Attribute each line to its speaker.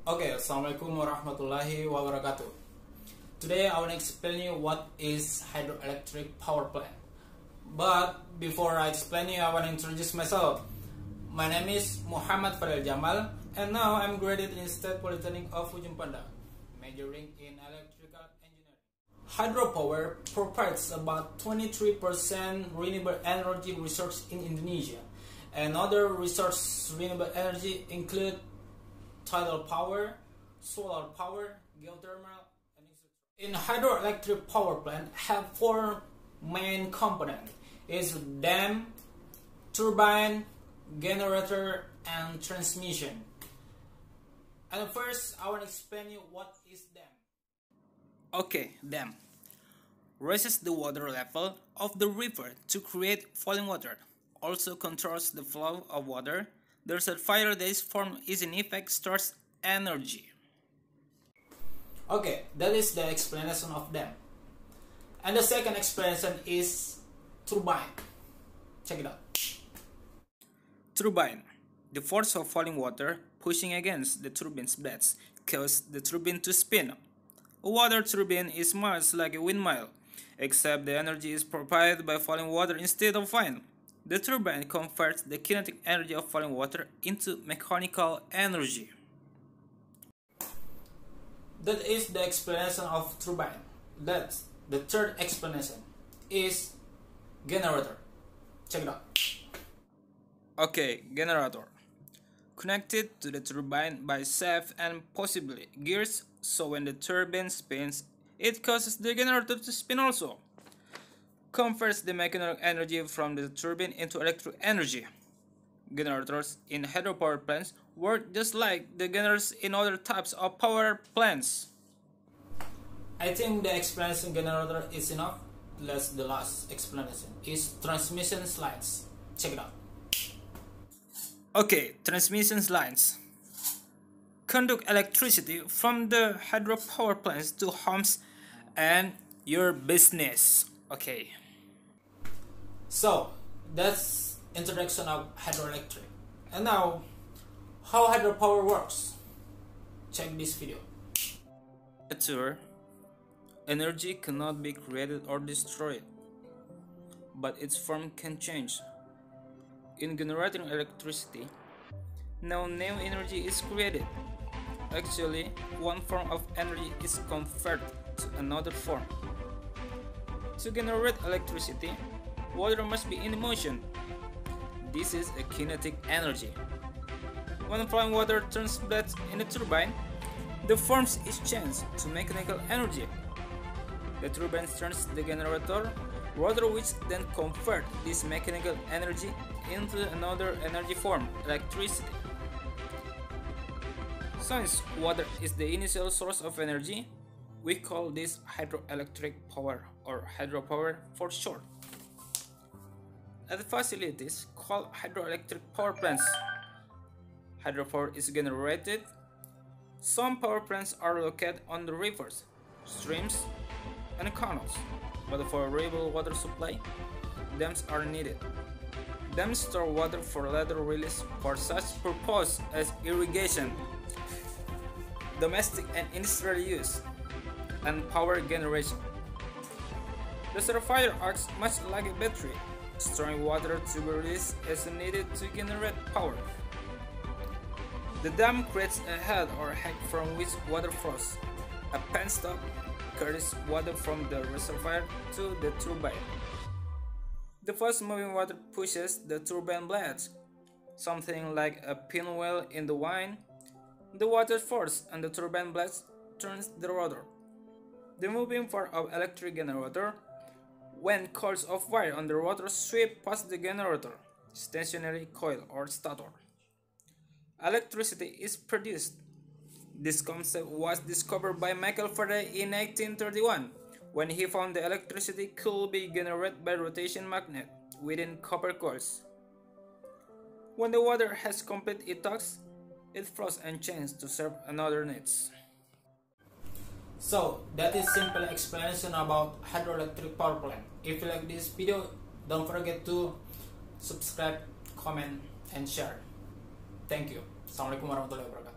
Speaker 1: Okay, Assalamualaikum warahmatullahi wabarakatuh. Today I will explain you what is hydroelectric power plant. But before I explain you, I want to introduce myself. My name is Muhammad Fadel Jamal, and now I'm graduate in State Polytechnic of Ujung Pandang, majoring in electrical engineering. Hydropower provides about 23% renewable energy resource in Indonesia. And other resource renewable energy include tidal power, solar power, geothermal, and. In hydroelectric power plant have four main components. Is dam, turbine, generator, and transmission. And first, I want to explain you what is dam. Okay, dam raises the water level of the river to create falling water. Also controls the flow of water there's a fire that is formed is in effect stores energy. Okay, that is the explanation of them. And the second explanation is turbine. Check it out. Turbine. The force of falling water pushing against the turbine's blades causes the turbine to spin. A water turbine is much like a windmill, except the energy is provided by falling water instead of wind. The turbine converts the kinetic energy of falling water into mechanical energy. That is the explanation of turbine. That's the third explanation is generator. Check it out. Okay, generator. Connected to the turbine by shaft and possibly gears, so when the turbine spins, it causes the generator to spin also converts the mechanical energy from the turbine into electric energy. Generators in hydropower plants work just like the generators in other types of power plants. I think the explanation generator is enough. Let's the last explanation is transmission lines. Check it out. Okay, transmission lines conduct electricity from the hydropower plants to homes and your business. Okay. So that's introduction of hydroelectric. And now, how hydropower works? Check this video. Nature, energy cannot be created or destroyed, but its form can change. In generating electricity, no new energy is created. Actually, one form of energy is converted to another form. To generate electricity, water must be in motion. This is a kinetic energy. When flowing water turns blades in a turbine, the forms is changed to mechanical energy. The turbine turns the generator, water which then convert this mechanical energy into another energy form, electricity. Since water is the initial source of energy, we call this hydroelectric power or hydropower for short at facilities called hydroelectric power plants. Hydropower is generated. Some power plants are located on the rivers, streams, and canals, but for reliable water supply, dams are needed. Dams store water for later release for such purpose as irrigation, domestic and industrial use, and power generation. The reservoir acts much like a battery storing water to be released as needed to generate power. The dam creates a head or head from which water flows. A penstock carries water from the reservoir to the turbine. The fast moving water pushes the turbine blades, something like a pinwheel in the wine. The water force and the turbine blades turns the rotor. The moving part of electric generator when coils of wire underwater sweep past the generator, stationary coil or stator. Electricity is produced. This concept was discovered by Michael Faraday in 1831 when he found the electricity could be generated by rotation magnet within copper coils. When the water has completed its task, it flows and changes to serve another needs. So that is simple explanation about hydroelectric power plant. If you like this video, don't forget to subscribe, comment, and share. Thank you. Assalamualaikum warahmatullahi wabarakatuh.